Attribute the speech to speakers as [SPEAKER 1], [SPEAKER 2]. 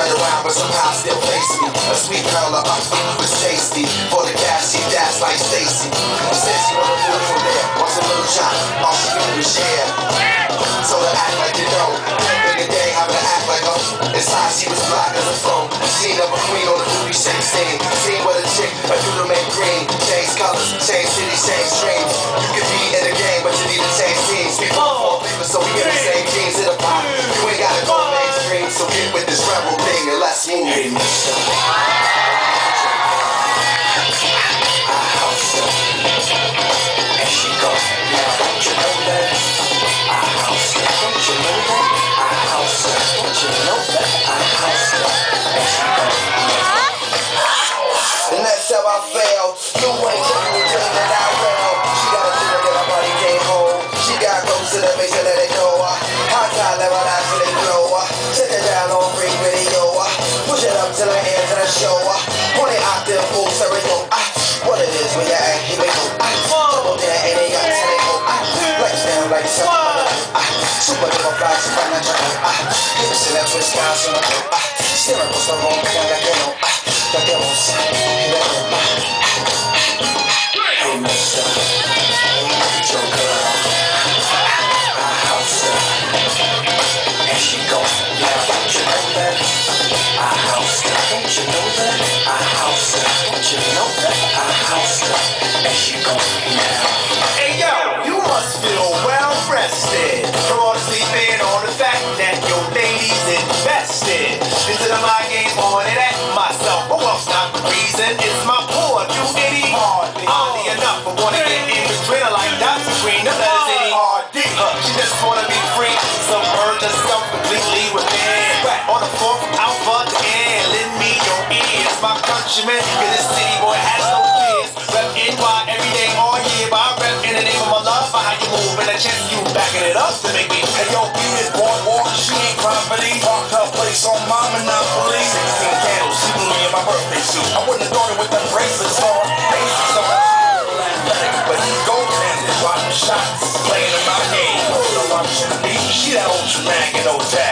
[SPEAKER 1] turned around, but somehow still face me. A sweet girl, a upbeat was tasty. For the cash, she danced like Stacy. Said she wanna move from there, wants a little shot. All she do is share. So to act like you know, in the day, how to act like her. Inside, she was black as a phone. Seen of a queen on the movie shake scene. Seen with a chick, a dude make green. Change colors, change city, change dreams. And she
[SPEAKER 2] goes, now don't you know that? I house her, don't you know that? I house her, don't you know that? I.
[SPEAKER 1] Ah, duper fly, supernatural. Ah, in that twist, so Ah, I'm so know. Ah, they won't see.
[SPEAKER 2] Hey, girl. House. And she goes, yeah, you know that? House. Don't you know that? House. Don't you know that? House. And she now.
[SPEAKER 3] Hey yo, you must feel well rested into the mind game on it at myself. But what's not the reason? It's my poor new itty. Hardly, hardly enough. I wanna get in between her like Dr. Green. The letters itty. Hardy. Uh, she just wanna be free. Submerge herself completely within. On the floor from alpha to end. Lend me your ears, my countrymen. Cause this city boy has no fears. Rep NY every day, all year. But I rep in the name of my love for how you move. And a chance you backing it up
[SPEAKER 4] So mama not please. 16 candles, she blew me in my birthday suit. I wouldn't have thought it with the bracelets on. Basics on athletic, but he's he goaltended, blocking shots, playing in my game. So I'm she that old drag and old tag.